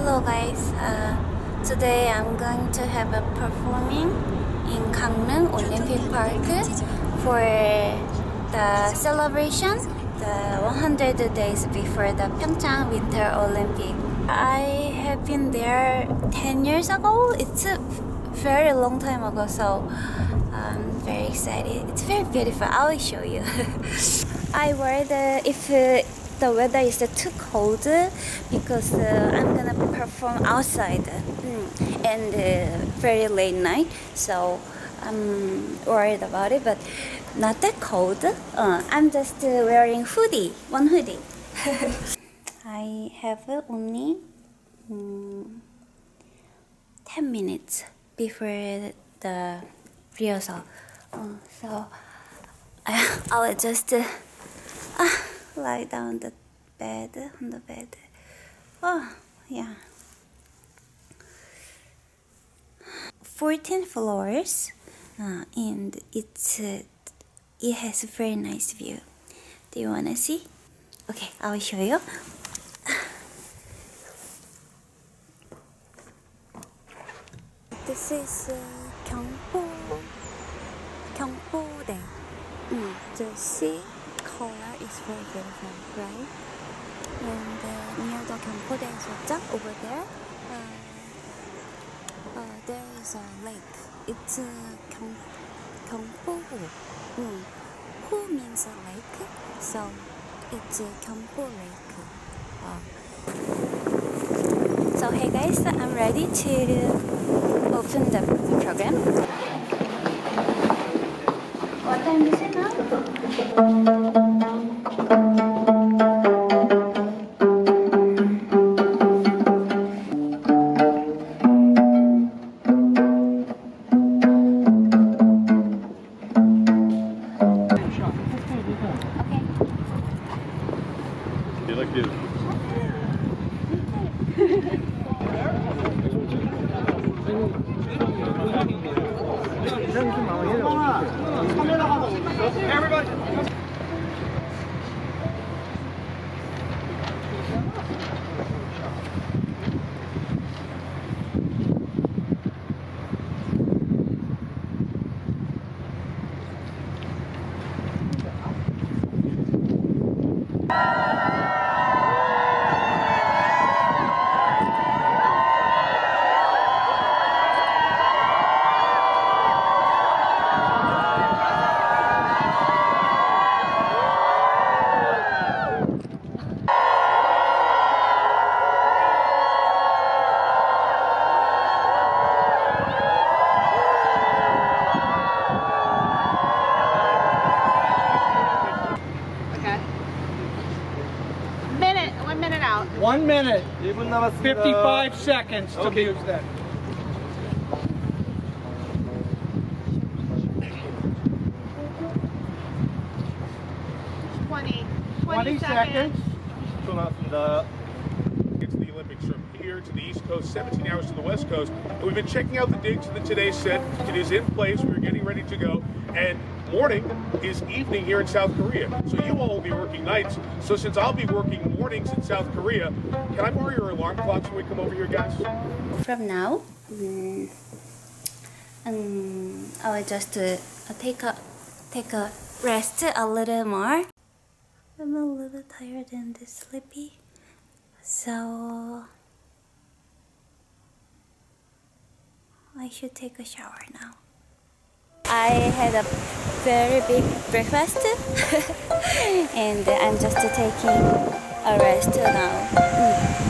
Hello guys. Uh, today I'm going to have a performing in Gangneung Olympic Park for the celebration, the 100 days before the Pyeongchang Winter Olympic. I have been there 10 years ago. It's a very long time ago, so I'm very excited. It's very beautiful. I will show you. I wear the if uh, the weather is too cold because uh, I'm gonna perform outside mm, and uh, very late night, so I'm worried about it. But not that cold. Uh, I'm just uh, wearing hoodie, one hoodie. I have only um, 10 minutes before the rehearsal. Uh, so I, I'll just uh, lie down the bed on the bed. Oh yeah. 14 floors uh, and it's uh, it has a very nice view. Do you wanna see? Okay, I will show you. This is uh, Gyeongpo Gyeongpo-dae. Mm, the sea is very beautiful, right? And uh, near the Gyeongpo-dae Sojak over there, uh, uh, there is a lake. It's uh, Gyeong, Gyeongpo-hu. Mm. Hu means a lake, so it's uh, Gyeongpo Lake. Uh, so hey guys, I'm ready to open the program. Time? Okay. You look good. Okay. Minute, one minute out. One minute, 55 seconds to okay. use that. Twenty. seconds. From uh, the, the Olympics from here to the East Coast, 17 hours to the West Coast. We've been checking out the digs in the Today set. It is in place. We're getting ready to go. And morning is evening here in South Korea. So you all will be working nights. So since I'll be working mornings in South Korea, can I borrow your alarm clocks when we come over here, guys? From now, mm, um, I will just uh, take a take a rest a little more. I'm a little tired and sleepy, so I should take a shower now. I had a very big breakfast and I'm just taking a rest now. Mm.